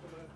gracias.